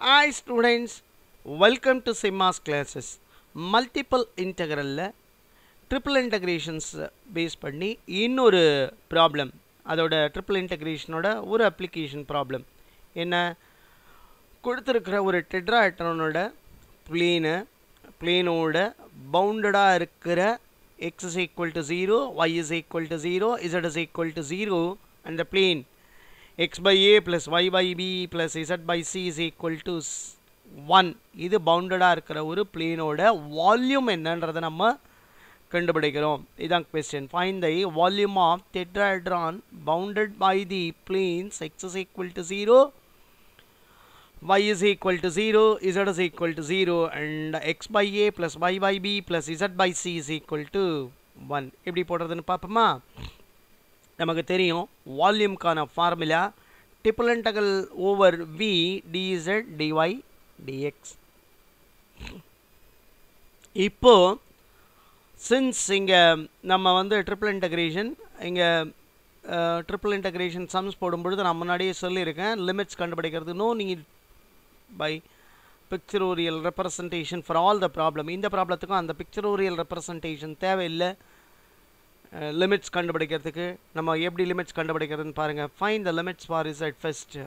Hi students welcome to Simma's classes multiple இன்டகரலில் triple integrations face பண்ணி இன்னொரு problem அதோட triple இன்டகிரேஷனோட ஒரு அப்ளிகேஷன் ப்ராப்ளம் என்ன? கொடுத்துருக்கிற ஒரு டெட்ராஹெட்ரானோட பிளேனு பிளேனோட பவுண்டடாக இருக்கிற x is equal to 0, y is equal to 0, z is equal to 0 and the x by a plus y by b plus z by c is equal to one இது பவுண்டடாக இருக்கிற ஒரு பிளேனோட வால்யூம் என்னன்றதை நம்ம கண்டுபிடிக்கிறோம் இதான் question find the volume of tetrahedron bounded by the planes x is equal to zero y is equal to 0, z is equal to 0 and x by a plus y by b plus z by c is equal to 1. எப்படி போடுறதுன்னு பார்ப்போமா நமக்கு தெரியும். வால்யூம்க்கான formula triple integral over V d z d y d x இப்போ since இங்கே நம்ம வந்து triple integration இங்கே ட்ரிபிள் இன்டகிரேஷன் சம்ஸ் போடும்பொழுது நான் முன்னாடியே சொல்லியிருக்கேன். லிமிட்ஸ் கண்டுபிடிக்கிறது no need by pictorial representation for all the problem இந்த ப்ராப்ளத்துக்கும் அந்த பிக்சரோரியல் ரெப்ரசன்டேஷன் தேவையில்லை. லிமிட்ஸ் கண்டுபிடிக்கிறதுக்கு. நம்ம எப்படி லிமிட்ஸ் கண்டுபிடிக்கிறதுன்னு பாருங்கள் find the limits for is at first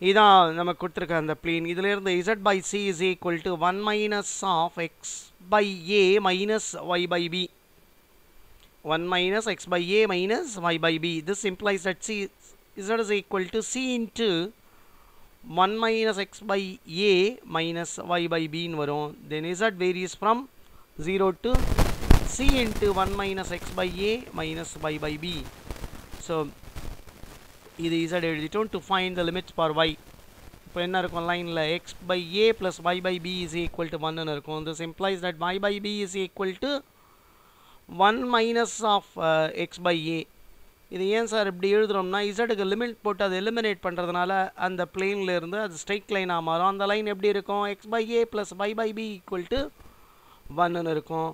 இதான் நம்ம கொடுத்துருக்க அந்த ப்ளீன் இதிலேருந்து z by c is equal to one minus of x by a minus y by b one minus x by a minus y by b this implies that c z is equal to c into one minus x by a minus y by பின்னு வரும். Then z varies from zero to c into 1 minus x by a minus y by b. So, இது z எழுதிட்டோம். To find the limits for y. இப்போ என்ன இருக்கும்? லைனில் x by a plus y by b is equal to 1 இருக்கும். This implies that y by b is equal to 1 minus of uh, x by இது ஏன் sir இப்படி எழுதுகிறோம்னா இசடுக்கு limit போட்டு அதை எலிமினேட் பண்ணுறதுனால அந்த பிளேனில் இருந்து அது ஸ்ட்ரைட் லைனாக மாறும். அந்த லைன் எப்படி இருக்கும்? X by a plus y by b equal to ஒன்னு இருக்கும்.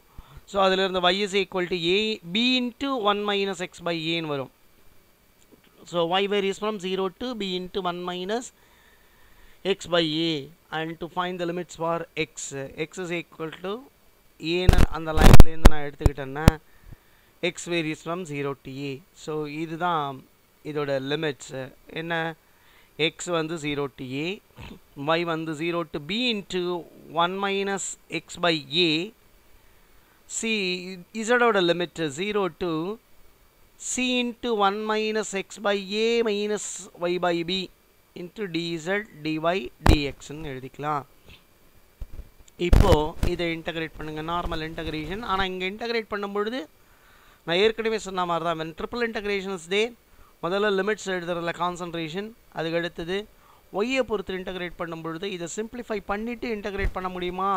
ஸோ அதிலிருந்து y is equal to a b into one minus x by ஏன்னு வரும் so y varies from zero to b into one minus x by a and to find the limits for x x is equal to ஏன்னு அந்த லைன்லேருந்து நான் எடுத்துக்கிட்டேன்னா x varies from zero to a so இதுதான் இதோட limits என்ன X வந்து zero to a y வந்து zero to b into one minus x by a c இசடோட z-ஓட limit 0 to c into 1 minus x by a minus y by b into dz dy எழுதிக்கலாம். இப்போ இதை integrate பண்ணுங்க. Normal integration ஆனால் இங்கே integrate பண்ணும்பொழுது நான் ஏற்கனவே சொன்ன மாதிரி தான் வென் ட்ரிபிள் இன்டகிரேஷன்ஸ் டே முதல்ல லிமிட்ஸ் எழுதுறதுல கான்சன்ட்ரேஷன் அதுக்கு அடுத்தது ஒய்யை பொறுத்து இன்டகிரேட் பண்ணும்பொழுது இதை சிம்பிளிஃபை பண்ணிவிட்டு இன்டகிரேட் பண்ண முடியுமா?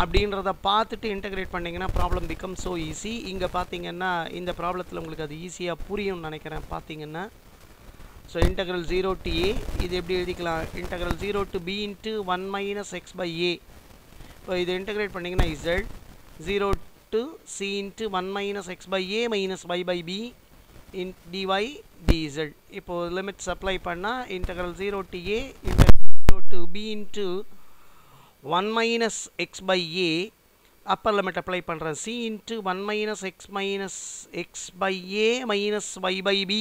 அப்படின்றத பார்த்துட்டு இன்டகிரேட் பண்ணிங்கன்னா ப்ராப்ளம் பிகம் ஸோ ஈஸி இங்கே பார்த்தீங்கன்னா இந்த ப்ராப்ளத்தில் உங்களுக்கு அது ஈஸியாக புரியும்னு நினைக்கிறேன். பார்த்தீங்கன்னா so integral zero to a இது எப்படி எழுதிக்கலாம்? Integral zero to b into one minus x by a இப்போ இதை இன்டகிரேட் பண்ணிங்கன்னா z zero to c into one minus x by a minus y by b in d y d z இப்போது limit supply பண்ணால் integral zero to a integral zero to b into one minus x by a upper limit apply பண்ணுறேன் c into one minus x minus x by a minus y by b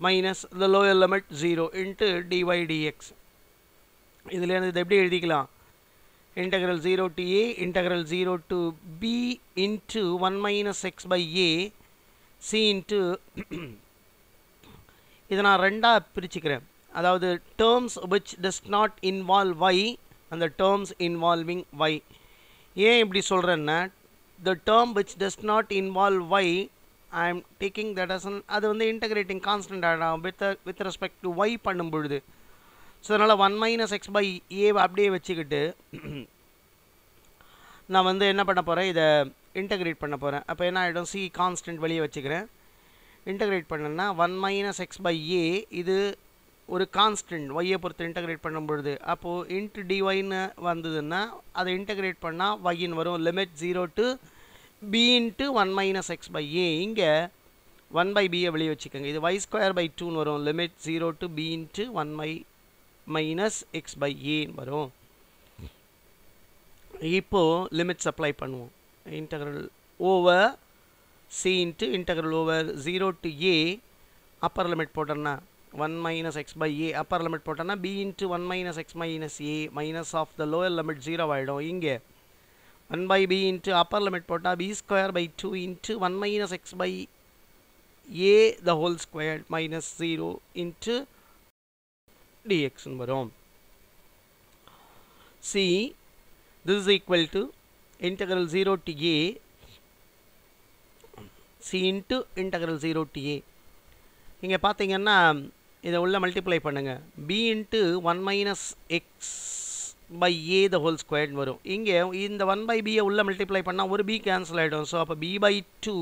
minus the lower limit zero into d y d x இதுலேருந்து இதை எப்படி எழுதிக்கலாம் integral 0 to a integral 0 to b into 1 minus x by a c into இதை நான் ரெண்டாக பிரிச்சுக்கிறேன் அதாவது terms which does not involve y அந்த டேர்ம்ஸ் இன்வால்விங் வை ஏன் இப்படி சொல்கிறேன்னா the term which does not involve y I am taking that as அது வந்து இன்டகிரேட்டிங் கான்ஸ்டன்ட் ஆகிடும் with with respect to y பண்ணும் பொழுது ஸோ அதனால் one minus x by a அப்படியே வச்சுக்கிட்டு நான் வந்து என்ன பண்ண போகிறேன் இதை இன்டகிரேட் பண்ண போகிறேன் அப்போ என்ன ஆகிடும் சி கான்ஸ்டன்ட் வெளியே வச்சுக்கிறேன். இன்டகிரேட் பண்ணேன்னா one minus x by a இது ஒரு கான்ஸ்டன்ட் ஒய்யை பொறுத்து இன்டகிரேட் பண்ணும் பொழுது அப்போது இன்ட்டு டிஒய்னு வந்ததுன்னா அதை இன்டகிரேட் பண்ணால் வையின் வரும். Limit zero to b into one minus x by a இங்கே ஒன் பை பியை வெளியே வச்சுக்கோங்க. இது ஒய் ஸ்கொயர் பை டூன்னு வரும். Limit zero to b into one by minus x by ஏன்னு வரும். இப்போது லிமிட்ஸ் அப்ளை பண்ணுவோம். Integral over c into integral over zero to a upper limit போட்டோன்னா one minus x by a upper limit போட்டோன்னா b into one minus x minus a minus of the lower limit zero ஆகிடும் இங்கே one by b into upper limit போட்டால் b square by two into one minus x by a the whole square minus zero into டிஎக்ஸ்னு வரும். C this is equal to integral zero to a c into integral zero to a இங்கே பார்த்தீங்கன்னா இதை உள்ள multiply பண்ணுங்கள் b into one minus x by a the whole ஸ்கொயர்னு வரும். இங்கே இந்த ஒன் பை பியை உள்ள மல்டிப்ளை பண்ணால் ஒரு பி கேன்சல் ஆகிடும் ஸோ அப்போ b by two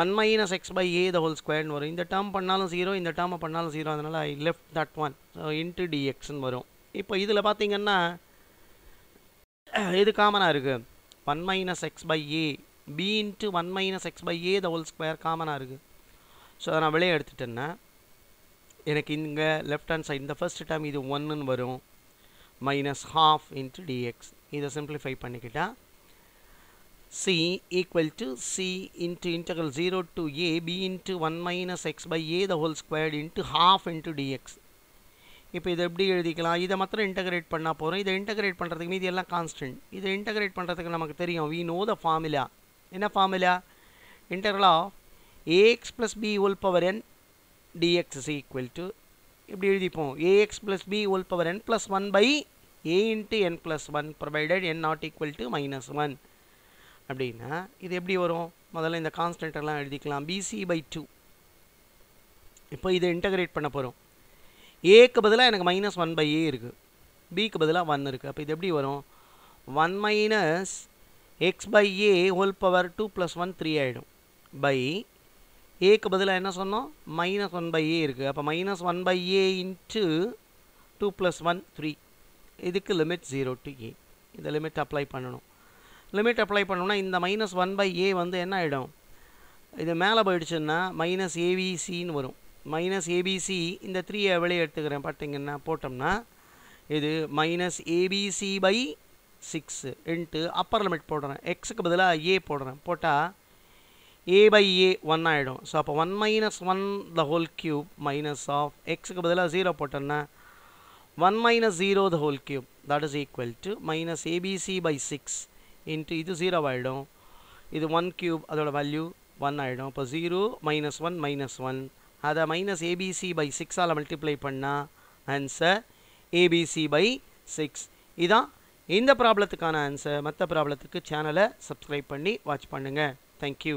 one minus x by a the whole ஸ்கொயர்னு வரும். இந்த டேர்ம் பண்ணாலும் ஜீரோ இந்த டேர்மை பண்ணாலும் ஜீரோ அதனால் I left that one so into டிஎக்ஸ்னு வரும். இப்போ இதில் பார்த்தீங்கன்னா இது காமனாக இருக்குது one minus x by a b into one minus x by a the whole square காமனாக இருக்குது ஸோ அதை நான் வெளியே எடுத்துட்டேன்னா எனக்கு இங்கே லெஃப்ட் ஹேண்ட் சைட் இந்த ஃபஸ்ட்டு டைம் இது ஒன்றுன்னு வரும். Minus half into d x இதை simplify பண்ணிக்கிட்டால் c equal to c into integral zero to a b into one minus x by a the whole squared into half into d x இப்போ இதை எப்படி எழுதிக்கலாம்? இதை மாத்திரம் இன்டகிரேட் பண்ணால் போகிறோம் இதை இன்டகிரேட் பண்ணுறதுக்கு மீதி எல்லாம் கான்ஸ்டன்ட் இதை இன்டகிரேட் பண்ணுறதுக்கு நமக்கு தெரியும். வி நோ த ஃபார்முலா என்ன formula interval of a x plus b whole power n d x is equal to இப்படி எழுதிப்போம். A x plus b whole power n plus one by a into n plus one provided n not equal to minus one அப்படின்னா இது எப்படி வரும்? முதல்ல இந்த கான்ஸ்டன்ட்டெல்லாம் எழுதிக்கலாம். PC by two இப்போ இதை இன்டகிரேட் பண்ண போகிறோம் ஏக்கு பதிலாக எனக்கு மைனஸ் ஒன் பை ஏ இருக்குது பிக்கு பதிலாக ஒன் இருக்குது அப்போ இது எப்படி வரும்? One minus x by a whole power two plus one three ஆகிடும் பை ஏக்கு பதிலாக என்ன சொன்னோம்? மைனஸ் ஒன் பை ஏ இருக்குது அப்போ minus one by a into two plus one three இதுக்கு லிமிட் ஜீரோ டு ஏ இந்த லிமிட் அப்ளை பண்ணணும். லிமிட் அப்ளை பண்ணோம்னா இந்த மைனஸ் ஒன் பை ஏ வந்து என்ன ஆகிடும் இது மேலே போயிடுச்சுன்னா மைனஸ் ஏவிசின்னு வரும். மைனஸ் ஏபிசி இந்த த்ரீயை வெளியே எடுத்துக்கிறேன். பார்த்தீங்கன்னா போட்டோம்னா இது minus a b c by six into upper limit போடுறேன். எக்ஸுக்கு பதிலாக ஏ போடுறேன். போட்டால் ஏ பை ஏ ஒன் ஆகிடும் ஸோ அப்போ one minus one the whole cube minus of எக்ஸுக்கு பதிலாக ஜீரோ போட்டோன்னா one minus zero the whole cube that is equal to minus a b c by six into இது zero ஆகிடும் இது one cube அதோட value one ஆகிடும் இப்போ zero minus one minus one அதை minus a b c by சிக்ஸால் multiply பண்ணால் answer a b c by six இதான் இந்த ப்ராப்ளத்துக்கான ஆன்சர் மற்ற ப்ராப்ளத்துக்கு சேனலை சப்ஸ்கிரைப் பண்ணி வாட்ச் பண்ணுங்கள் தேங்க்யூ